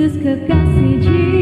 se escarcasse de